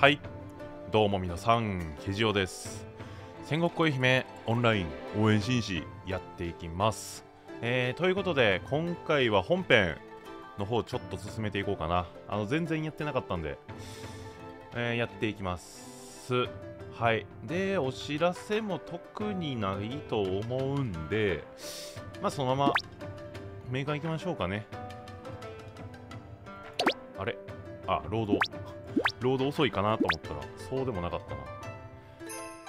はい。どうも皆さんケジオです。戦国恋姫オンライン応援紳士やっていきます。えー、ということで今回は本編の方ちょっと進めていこうかな。あの全然やってなかったんで、えー、やっていきます。はい。でお知らせも特にないと思うんでまあそのままメーカー行きましょうかね。あれ？あロード。ロード遅いかなと思ったらそうでもなかったな。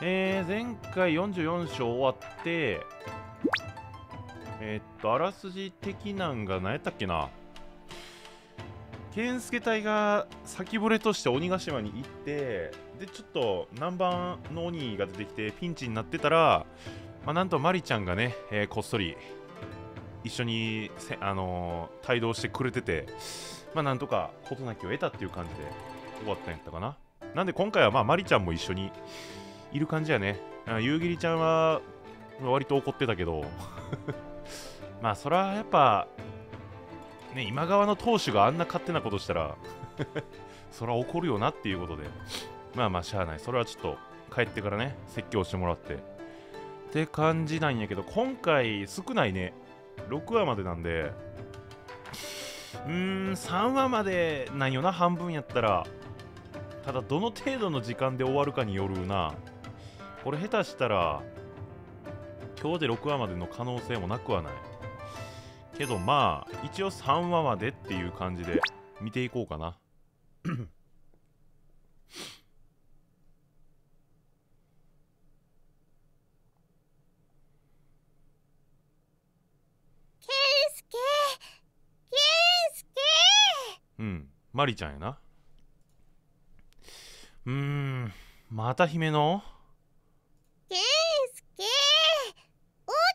えー、前回44章終わってえー、っとあらすじ的なんが何やったっけな。剣丞隊が先触れとして鬼ヶ島に行ってでちょっと南蛮の鬼が出てきてピンチになってたら、まあ、なんと鞠ちゃんがね、えー、こっそり一緒にせ、あのー、帯同してくれてて、まあ、なんとか事なきを得たっていう感じで。終わったんやったかな。なんで今回はまあマリちゃんも一緒にいる感じやね。夕霧ちゃんは割と怒ってたけど。まあそれはやっぱね今川の当主があんな勝手なことしたら それは怒るよなっていうことで。まあまあしゃあない。それはちょっと帰ってからね説教してもらって。って感じなんやけど今回少ないね。6話までなんで。うーん3話までなんよな半分やったら。ただどの程度の時間で終わるかによるな。これ下手したら今日で6話までの可能性もなくはない。けどまあ一応3話までっていう感じで見ていこうかな。うんマリちゃんやなうーんまた姫の？ケンスケ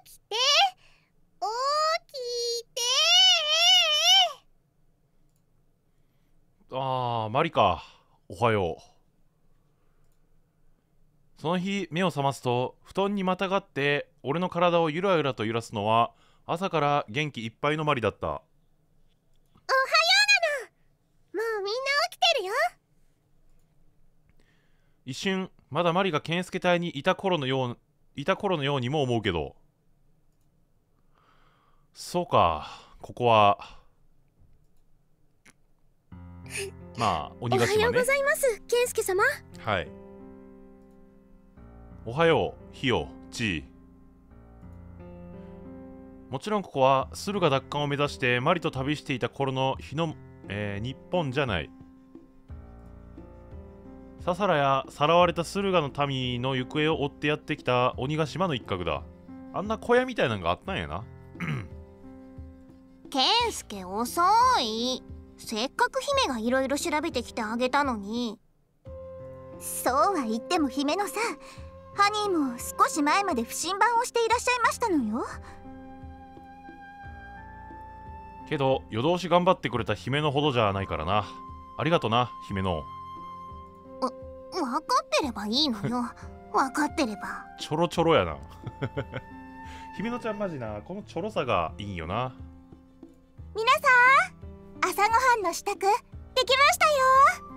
起きて起きて。ああマリかおはよう。その日目を覚ますと布団にまたがって俺の体をゆらゆらと揺らすのは朝から元気いっぱいのマリだったおはようなのもうみんな起きてるよ一瞬まだマリが健介隊にいた頃のよういた頃のようにも思うけど。そうかここは。まあ鬼ヶ島ね。おはようございますケンスケ様。はい。おはようヒヨチー。もちろんここは駿河奪還を目指してマリと旅していた頃の日の、えー日本じゃないササラやさらわれた駿河の民の行方を追ってやってきた鬼ヶ島の一角だ。あんな小屋みたいなのがあったんやな。ケンスケ遅い。せっかく姫がいろいろ調べてきてあげたのに。そうは言っても姫のさハニーも少し前まで不審番をしていらっしゃいましたのよ。けど夜通し頑張ってくれた姫のほどじゃないからな。ありがとな姫の分かってればいいのよ。分かってれば。ちょろちょろやな。姫のちゃんマジなこのちょろさがいいんよな。皆さん朝ごはんの支度できましたよ。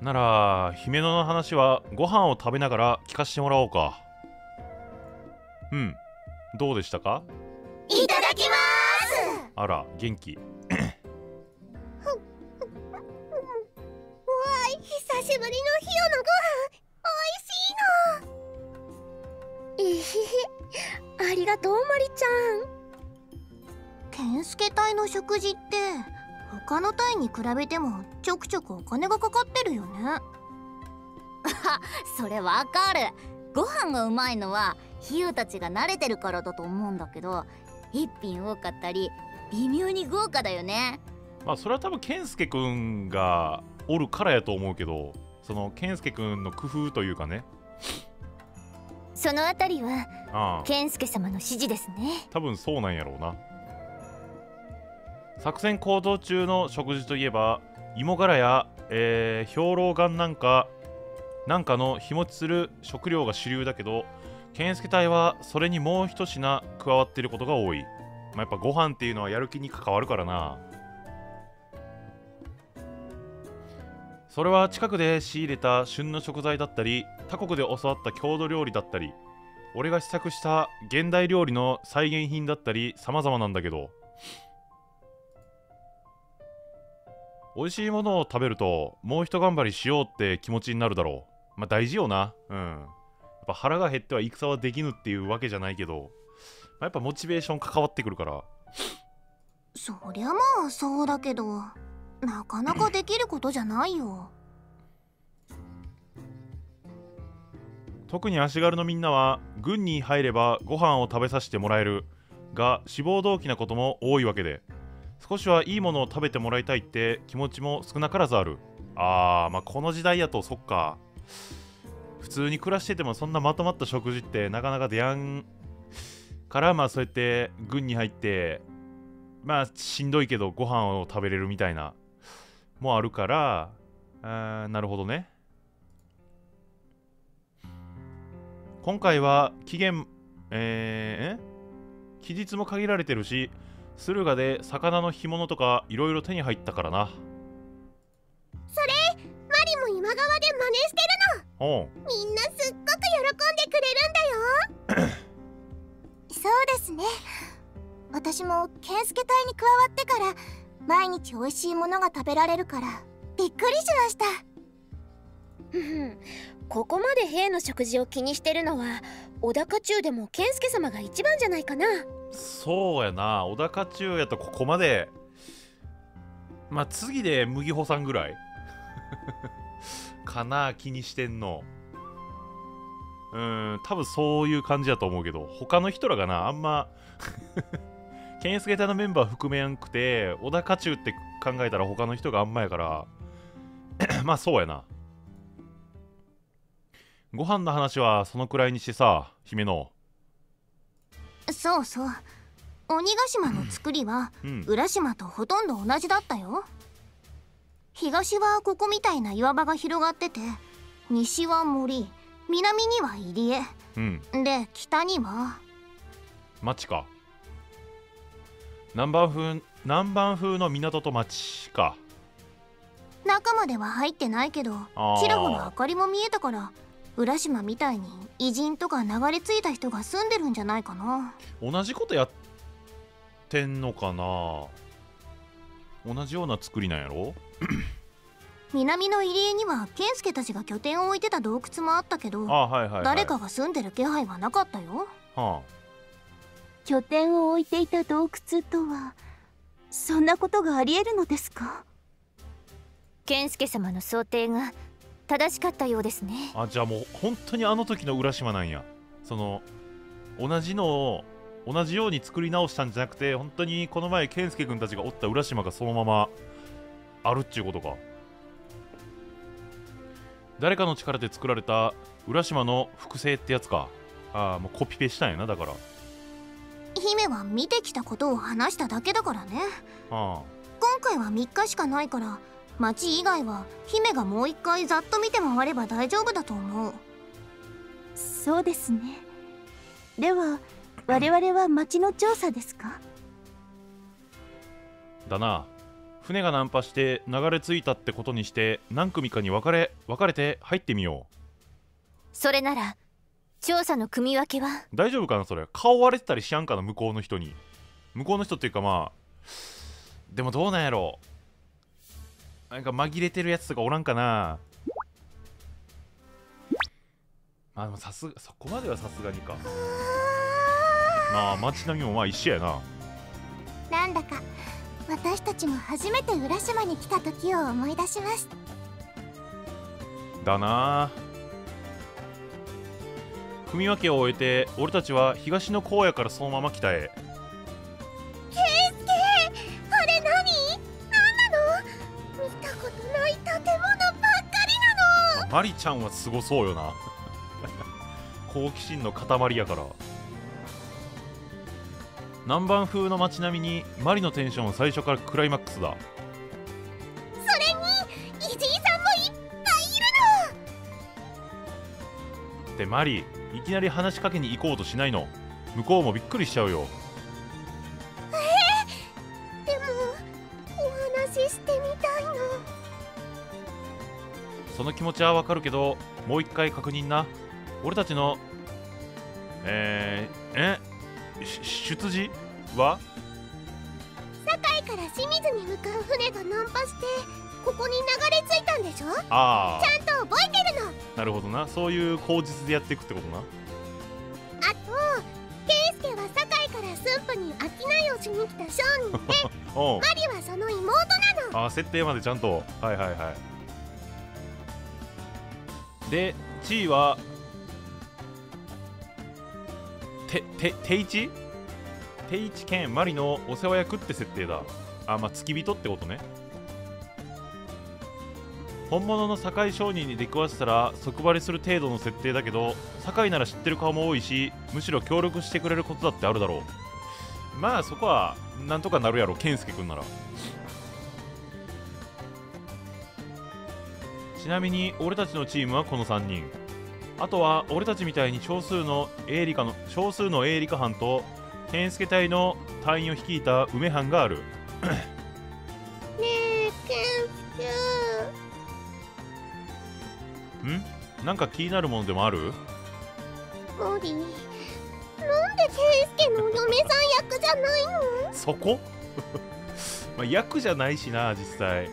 なら姫野の話はご飯を食べながら聞かせてもらおうか。うん。どうでしたか？いただきます。あら元気しぶりのヒヨのご飯。おいしいの。えへへ。ありがとうマリちゃん。ケンスケ隊の食事って他の隊に比べてもちょくちょくお金がかかってるよね。それわかる。ご飯がうまいのはヒヨたちが慣れてるからだと思うんだけど一品多かったり微妙に豪華だよね。まあそれは多分健介くんがおるからやと思うけどその健介くんの工夫というかね。そのあたりはああ。健介様の指示ですね。多分そうなんやろうな。作戦行動中の食事といえば芋殻や、えー、兵糧丸なんかなんかの日持ちする食料が主流だけど健介隊はそれにもう一品加わっていることが多い、まあ、やっぱご飯っていうのはやる気に関わるからなそれは近くで仕入れた旬の食材だったり他国で教わった郷土料理だったり俺が試作した現代料理の再現品だったり様々なんだけど美味しいものを食べるともう一頑張りしようって気持ちになるだろう。まあ大事よな。うん。やっぱ腹が減っては戦はできぬっていうわけじゃないけど、まあ、やっぱモチベーション関わってくるから。そりゃまあそうだけど。なかなかできることじゃないよ。特に足軽のみんなは軍に入ればご飯を食べさせてもらえる。が志望動機なことも多いわけで。少しはいいものを食べてもらいたいって気持ちも少なからずある。あーまあこの時代やとそっか。普通に暮らしててもそんなまとまった食事ってなかなか出やんからまあそうやって軍に入ってまあしんどいけどご飯を食べれるみたいな。もあるからあーなるほどね。今回は期限えー、え？期日も限られてるし駿河で魚の干物とかいろいろ手に入ったからな。マリも今川で真似してるみんなすっごく喜んでくれるんだよ。そうですね。私も健介隊に加わってから毎日美味しいものが食べられるからびっくりしました。うん。ここまで兵の食事を気にしてるのは小高中でも健介様が一番じゃないかな。そうやな。小高中やとここまで。まあ次で麦穂さんぐらい。かな気にしてんの。うーん多分そういう感じだと思うけど他の人らがなあんま健介隊のメンバー含めやんくて小高中って考えたら他の人があんまやから まあそうやな。ご飯の話はそのくらいにしてさ姫野。そうそう。鬼ヶ島の作りはうん。浦島とほとんど同じだったよ。東はここみたいな岩場が広がってて西は森南には入りうん。江で北には。町か南蛮風南蛮風の港と町か。中までは入ってないけどちらほら明かりも見えたから浦島みたいに偉人とか流れ着いた人が住んでるんじゃないかな。同じことやってんのかな。同じような作りなんやろ？南の入り江には健介たちが拠点を置いてた洞窟もあったけどあはいはい、はい、誰かが住んでる気配はなかったよ。は拠点を置いていた洞窟とはそんなことがありえるのですか？健介様の想定が正しかったようですね。ああじゃあもう本当にあの時の浦島なんや。その同じのを同じように作り直したんじゃなくて本当にこの前健介君たちがおった浦島がそのままあるっちゅうことか。誰かの力で作られた浦島の複製ってやつか。ああもうコピペしたんやなだから姫は見てきたことを話しただけだからね。あ今回は3日しかないから町以外は姫がもう一回ざっと見て回れば大丈夫だと思う。そうですね。では我々は町の調査ですか？あだな。船が難破して流れ着いたってことにして何組かに分かれ分かれて入ってみよそれなら調査の組み分けは？う大丈夫かなそれ。顔割れてたりしやんかな向こうの人に。向こうの人っていうかまあでもどうなんやろ。なんか紛れてるやつとかおらんかな。まあでもさすそこまではさすがにか。まあ街並みもまあ一緒やな。なんだか私たちも初めて浦島に来た時を思い出します。だな組み分けを終えて俺たちは東の荒野からそのまま北へ。あれ何？何なの？見たことない建物ばっかりなの。マリちゃんはすごそうよな。好奇心の塊やから。南蛮風の街並みにマリのテンションは最初からクライマックスだ。偉人さんもいっぱいいるってマリいきなり話しかけに行こうとしないの。向こうもびっくりしちゃうよ。でもお話ししてみたいのその気持ちはわかるけどもう一回確認な。俺たちのえー、えし出自は？堺から清水に向かう船が難破してここに流れ着いたんでしょ？ああ。ちゃんと覚えてるの。なるほどな。そういう口実でやっていくってことな。あと圭介は堺から駿府に商いをしに来た商人で マリはその妹なの。あー設定までちゃんと。はいはいはい。で地位はてて定一定一兼マリのお世話役って設定だ。あまあ付き人ってことね本物の堺商人に出くわせたら即張りする程度の設定だけど堺なら知ってる顔も多いしむしろ協力してくれることだってあるだろう。まあそこはなんとかなるやろ健介くんなら。ちなみに俺たちのチームはこの3人。あとは俺たちみたいに少数の営利課の少数の営利課班と健介隊の隊員を率いた梅班がある。なんか気になるものでもある？モリなんで健介のお嫁さん役じゃないの？そこ？まあ役じゃないしな実際。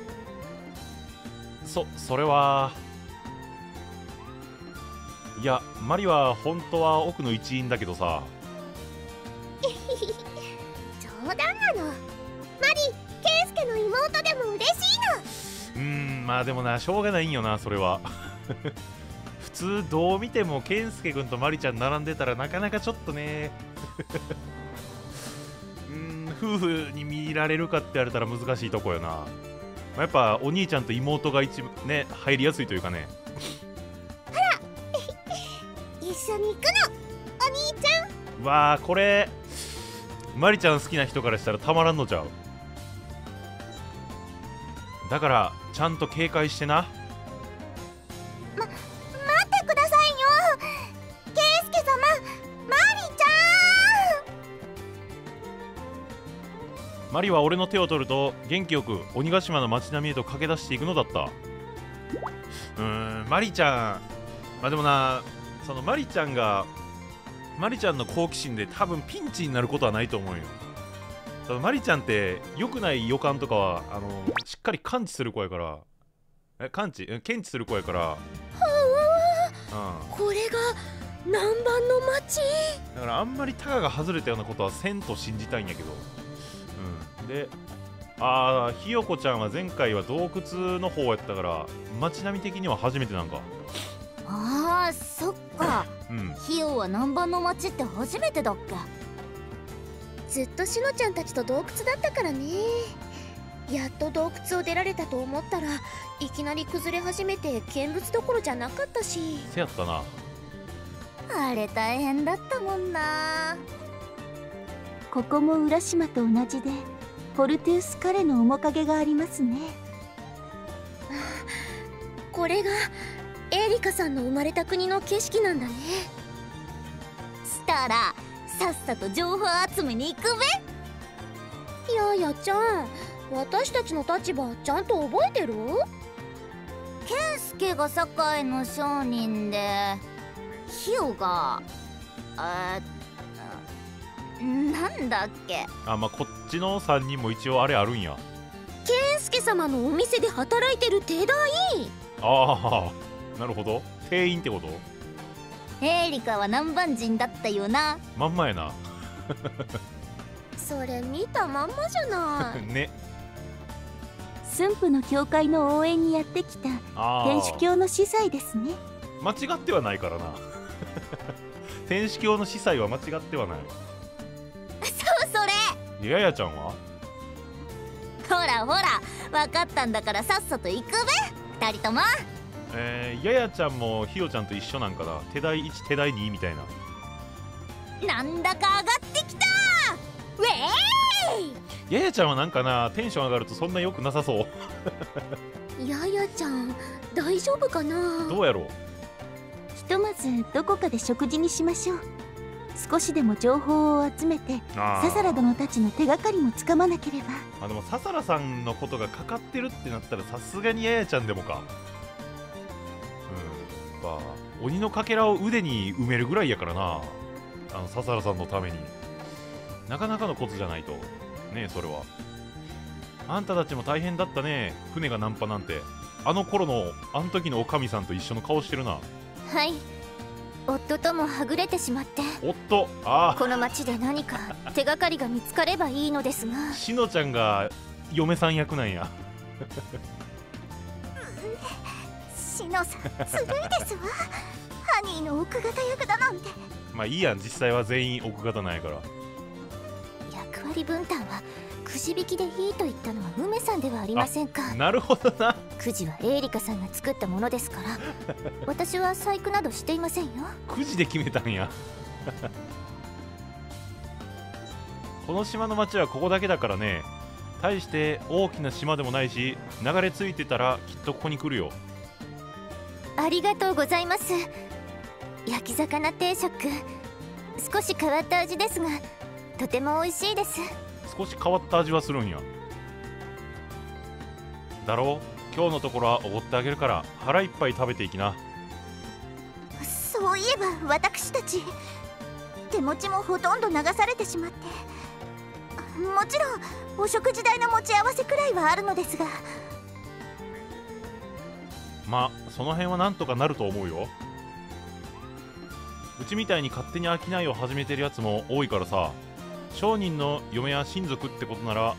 そそれは。いやマリは本当は奥の一員だけどさ。冗談なの。マリ健介の妹でも嬉しいの。うーんまあでもなしょうがないんよなそれは普通どう見ても健介君とマリちゃん並んでたらなかなかちょっとね うーん夫婦に見られるかって言われたら難しいとこよな、まあやっぱお兄ちゃんと妹が一番ね入りやすいというかね。一緒に行くのお兄ちゃん。わあこれマリちゃん好きな人からしたらたまらんのちゃう。だからちゃんと警戒してなマリは俺の手を取ると元気よく鬼ヶ島の街並みへと駆け出していくのだった。うーんマリちゃん。まあでもなそのマリちゃんがマリちゃんの好奇心で多分ピンチになることはないと思うよ。そのマリちゃんって良くない予感とかはあのしっかり感知する子やから。え感知？え検知する子やから。うん。これが南蛮の町だからあんまりタガが外れたようなことはせんと信じたいんやけど。うんでああひよこちゃんは前回は洞窟の方やったから街並み的には初めてなんか。あーそっか。うん。費用は南蛮の町って初めてだっけ。ずっとしのちゃんたちと洞窟だったからね。やっと洞窟を出られたと思ったらいきなり崩れ始めて見物どころじゃなかったし。せやったな。あれ大変だったもんな。ここも浦島と同じでポルテュースカレの面影がありますね。これがエリカさんの生まれた国の景色なんだね。したらさっさと情報集めに行くべ。ややちゃん私たちの立場ちゃんと覚えてる？健介が堺の商人でヒヨがあーなんだっけ？あまあこっちの3人も一応あれあるんや。健介様のお店で働いてる手代ああなるほど。店員ってこと？エリカは南蛮人だったよな。まんまやな。それ見たまんまじゃない。ね。駿府の教会の応援にやってきたあ天主あ教の司祭ですね。間違ってはないからな。天使教の司祭は間違ってはないややちゃんは？ほらほら分かったんだからさっさと行くべ。二人とも。えー、ややちゃんもひよちゃんと一緒なんかな手代1手代2みたいな。なんだか上がってきた。ウェーイややちゃんはなんかなテンション上がるとそんな良くなさそう。ややちゃん大丈夫かな。どうやろう？ひとまずどこかで食事にしましょう少しでも情報を集めてあー。ササラ殿たちの手がかりもつかまなければ。あでもササラさんのことがかかってるってなったらさすがにややちゃんでもか。ぱ鬼のかけらを腕に埋めるぐらいやからな。あの笹原さんのために。なかなかのコツじゃないと。ねえそれは。あんたたちも大変だったね。船がナンパなんて。あの頃のあの時のおかみさんと一緒の顔してるな。はい夫ともはぐれてしまって。おっとあ。この町で何か 手がかりが見つかればいいのですが。あしのちゃんが嫁さん役なんや。しのさんずるいですわ。ハニーの奥方役だなんて。まあいいやん。実際は全員奥方なんやから。役割分担はくじ引きでいいと言ったのは梅さんではありませんか。なるほどな。くじはエーリカさんが作ったものですから。私は細工などしていませんよ。くじで決めたんや。この島の町はここだけだからね。大して大きな島でもないし流れ着いてたらきっとここに来るよ。ありがとうございます。焼き魚定食。少し変わった味ですがとても美味しいです少し変わった味はするんや。だろう？今日のところはおごってあげるから腹いっぱい食べていきな。そういえば私たち手持ちもほとんど流されてしまって。もちろんお食事代の持ち合わせくらいはあるのですが。まあその辺はなんとかなると思うよ。うちみたいに勝手に商いを始めてるやつも多いからさ商人の嫁や親族ってことなら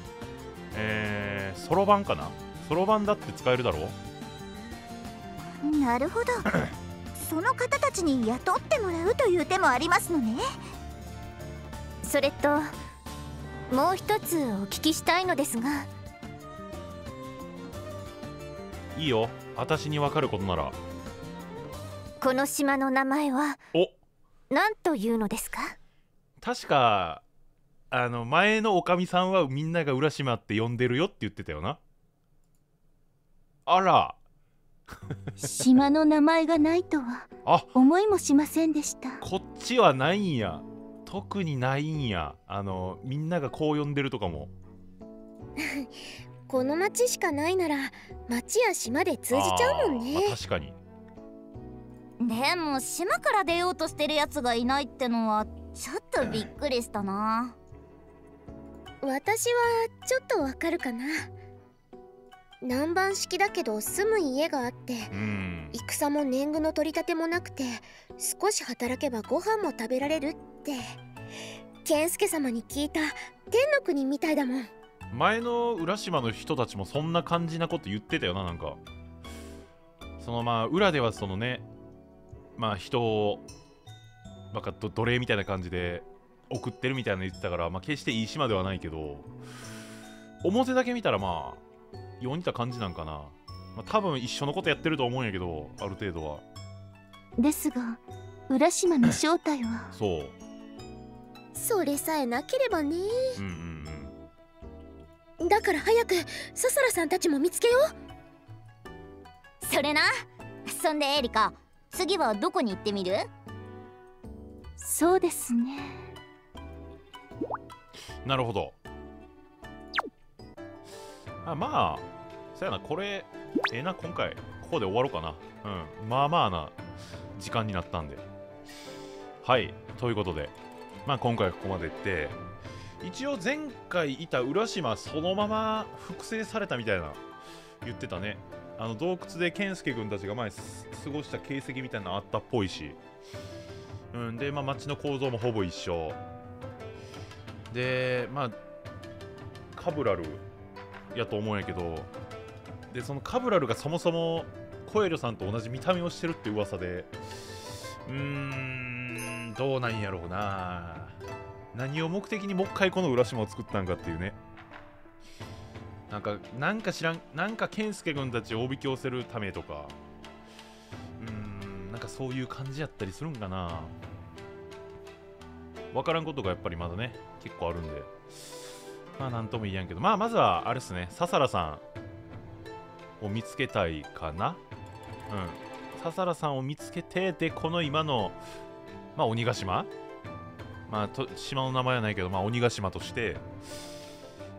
えー、そろばんかな？そろばんだって使えるだろなるほど。その方たちに雇ってもらうという手もありますのね。それともう一つお聞きしたいのですが。いいよ。私に分かることなら。この島の名前はお。何というのですか？確かあの前のおかみさんはみんなが浦島って呼んでるよって言ってたよな。あら。島の名前がないとはあ。思いもしませんでした。こっちはないんや。特にないんや。あのみんながこう呼んでるとかも。この町しかないなら町や島で通じちゃうもんあーまあね確かに。でも島から出ようとしてるやつがいないってのはちょっとびっくりしたな私はちょっとわかるかな。南蛮式だけど住む家があってうん。戦も年貢の取り立てもなくて少し働けばご飯も食べられるって。健介様に聞いた天の国みたいだもん。前の浦島の人たちもそんな感じなこと言ってたよななんか。そのまあ裏ではそのねまあ人をなん奴隷みたいな感じで送ってるみたいなの言ってたから、まあ、決していい島ではないけど表だけ見たらまあよう似た感じなんかな、まあ、多分一緒のことやってると思うんやけどある程度は。ですが浦島の正体は？そう。それさえなければね。うんうんうん。だから早くササラさんたちも見つけよう。それな。そんでエリカ次はどこに行ってみる？そうですねなるほど。あまあそやな。これええな今回。ここで終わろうかな。うん。まあまあな時間になったんで。はい。ということで。まあ今回はここまでって。一応前回いた浦島そのまま複製されたみたいな言ってたね。あの洞窟で健介君たちが前過ごした形跡みたいなのあったっぽいし。うん。でまあ街の構造もほぼ一緒。でまあカブラルやと思うんやけどでそのカブラルがそもそもコエルさんと同じ見た目をしてるって噂でうーんどうなんやろうな。何を目的にもう一回この浦島を作ったんかっていうね。なんかなんか知らんなんか健介君たちをおびき寄せるためとかうーんなんかそういう感じやったりするんかな。わからんことがやっぱりまだね結構あるんで。まあなんとも言えんけど。まあまずはあれですね。笹原さんを見つけたいかな？うん。笹原さんを見つけてでこの今のまあ鬼ヶ島？まあと島の名前はないけどまあ鬼ヶ島として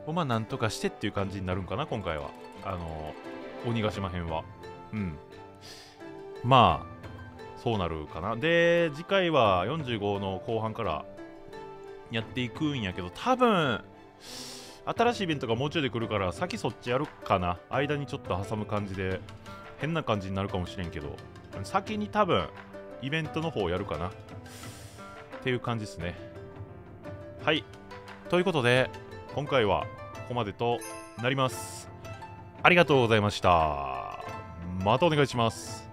まあなんとかしてっていう感じになるんかな今回は。あの鬼ヶ島編は。うん。まあそうなるかな。で次回は45の後半からやっていくんやけど多分新しいイベントがもうちょいで来るから先そっちやるかな。間にちょっと挟む感じで変な感じになるかもしれんけど。先に多分イベントの方やるかな。っていう感じですね。はい。ということで今回はここまでとなります。ありがとうございました。またお願いします。